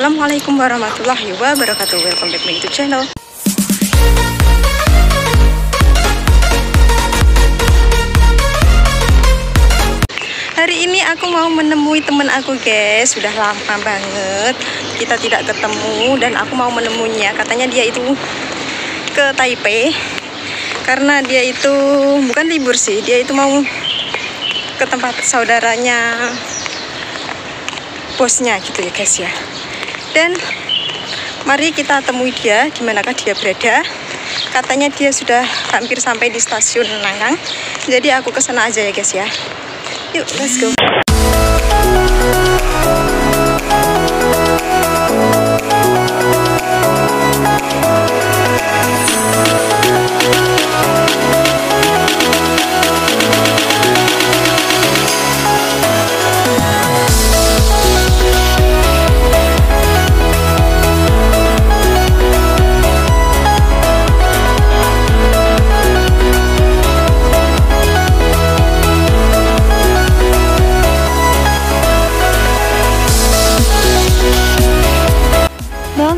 Assalamualaikum warahmatullahi wabarakatuh. Welcome back to my youtube channel. Hari ini aku mau menemui temen aku guys. Sudah lama banget Kita tidak ketemu Dan aku mau menemuinya Katanya dia itu ke Taipei. Karena dia itu Bukan libur sih Dia itu mau ke tempat saudaranya Bosnya gitu ya guys ya Dan Mari kita temui dia Di manakah dia berada. Katanya dia sudah hampir sampai di stasiun Nangkang Jadi aku ke sana aja ya guys ya. Yuk, let's go.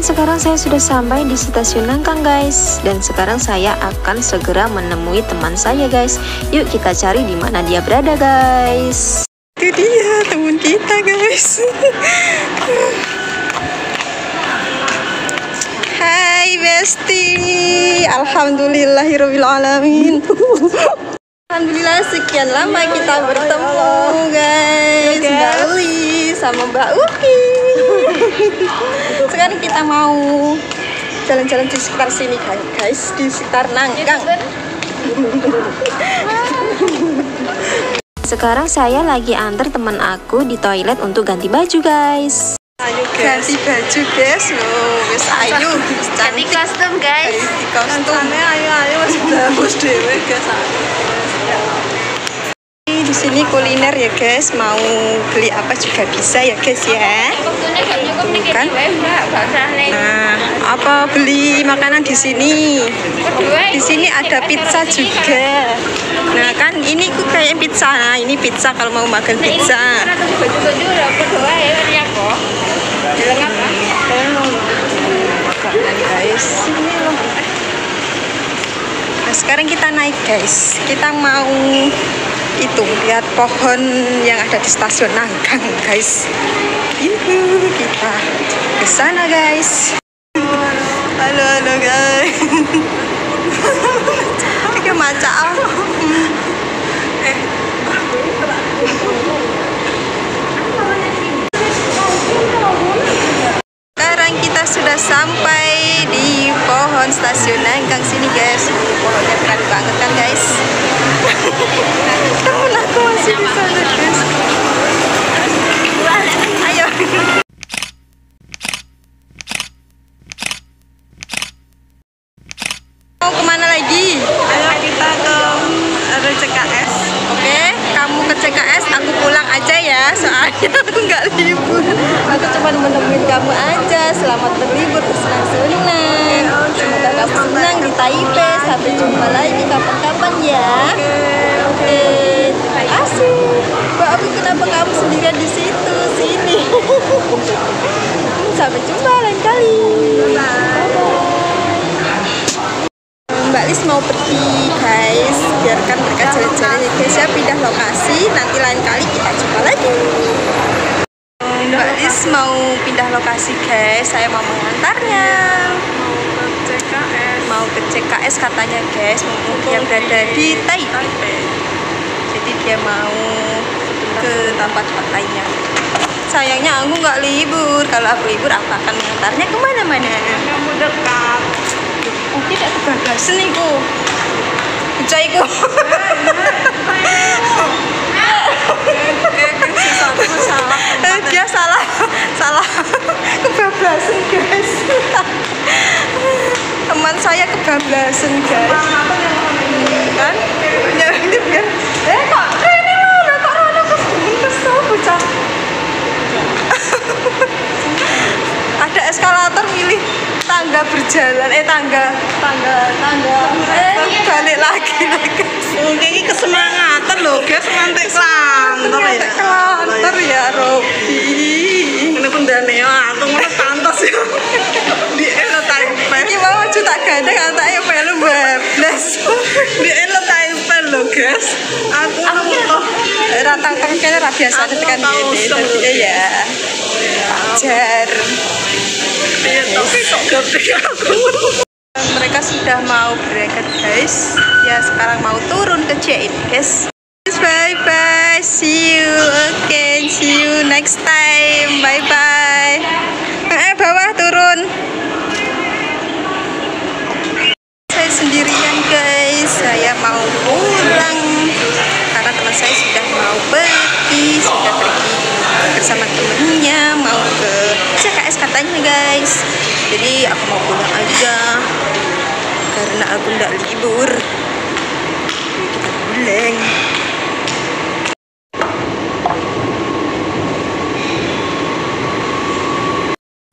Dan sekarang saya sudah sampai di stasiun Nangkang guys Dan sekarang saya akan segera menemui teman saya guys Yuk kita cari di mana dia berada guys Itu dia teman kita guys. Hai Besti. Alhamdulillahirobbilalamin. Alhamdulillah sekian lama kita bertemu guys. Mbak Uli sama Mbak Uki. Sekarang kita mau jalan-jalan di sekitar sini guys, di sekitar Nangkang. Sekarang saya lagi antar teman aku di toilet untuk ganti baju guys Ayo ganti baju guys loh, wis ayo, wis cantik. kostum guys Ganti kostum. Ayo ayo wis bagus dhewe guys. Di sini kuliner ya guys, mau beli apa juga bisa ya guys ya. Kan? Nah, apa beli makanan di sini? Di sini ada pizza juga. Nah, kan ini ku kayak pizza. Nah, ini pizza kalau mau makan pizza. Loh. Nah, sekarang kita naik guys. Kita mau itu lihat pohon yang ada di stasiun Nangkang guys. Yuhu, kita ke sana guys. Halo halo guys. Ini maca. Sekarang kita sudah sampai di pohon stasiun Nangkang sini guys. Pohonnya keren banget kan guys. Temen aku masih di sana guys. Ayo. Mau ke mana lagi? Ayo kita ke RCKS. Oke, kamu ke CKS, aku pulang aja ya. Soalnya aku nggak libur. Aku cuma menemuin kamu aja. Selamat berlibur, bersenang-senang. Semoga kamu senang di Taipei. Sampai jumpa lagi kapan-kapan ya. Oke, terima kasih. Mbak Abi, kenapa kamu sendirian di situ? Sini. Sampai jumpa lain kali. Bye-bye. Mbak Lis mau pergi guys biarkan mereka jalan-jalan ya guys ya pindah lokasi nanti lain kali kita jumpa lagi Mbak Lis mau pindah lokasi guys saya mau mengantarnya mau ke CKS katanya guys. Mumpung yang berada di Taipei jadi dia mau ke tempat-tempat lainnya. Sayangnya aku nggak libur. Kalau aku libur aku akan mengantarnya ke mana-mana kamu dekat Oh, tidak kebablasan nih ku. Bocah iku. Dia salah, salah. Kebablasan guys. Teman saya kebablasan guys. Kan? Ya ini biar. Eh kok ini loh, lah kok rono kesel kesel bocah. Ada eskalator milih tangga berjalan eh tangga tangga tangga eh balik lagi guys Mungkin ini kesemangatan loh, guys mantek santer ya. kelantar ya Robi Ini pun dane aku ngono Di elo tempel. Mau tak gandeng antaknya melu bablas. Di elo tempel lho, guys. Aku toh. Ratang tang kene ra biasa tekan ini. sem. Tadi ya. Jar. Iya, tapi. Mereka sudah mau berangkat guys. Ya sekarang mau turun ke CIT guys. Bye bye. See you again. See you next time. Bye bye. Eh bawah turun. Sendirian guys. Saya mau pulang karena teman saya sudah mau pergi, sudah pergi bersama temennya mau ke CKS katanya guys. Jadi aku mau pulang aja karena aku nggak libur. Kita pulang.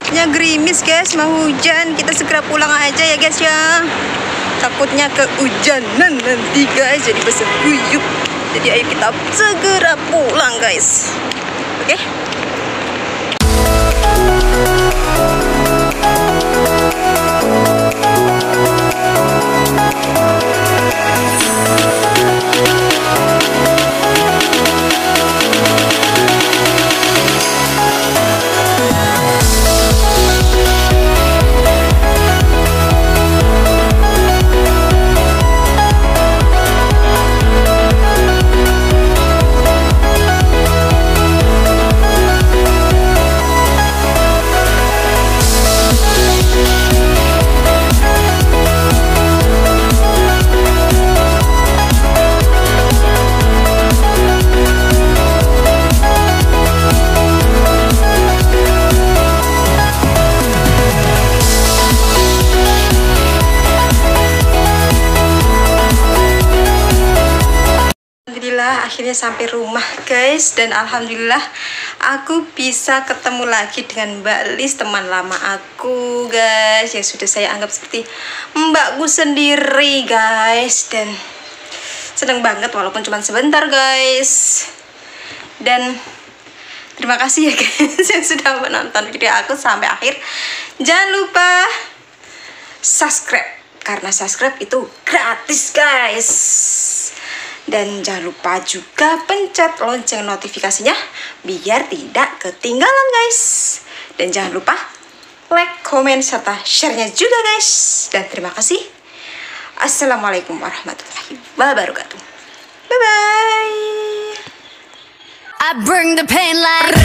Ya gerimis guys, mau hujan. Kita segera pulang aja ya guys ya. Takutnya kehujanan nanti guys, jadi bisa guyup. Jadi ayo kita segera pulang guys. Oke? Alhamdulillah akhirnya sampai rumah guys. Dan alhamdulillah aku bisa ketemu lagi dengan Mbak Lis teman lama aku guys. Yang sudah saya anggap seperti mbakku sendiri guys. Dan seneng banget walaupun cuma sebentar guys. Dan terima kasih ya guys yang sudah menonton video aku sampai akhir. Jangan lupa subscribe karena subscribe itu gratis guys dan jangan lupa juga pencet lonceng notifikasinya biar tidak ketinggalan guys. Dan jangan lupa like, komen, serta share-nya juga guys. Dan terima kasih. Assalamualaikum warahmatullahi wabarakatuh. Bye bye I bring the pain like.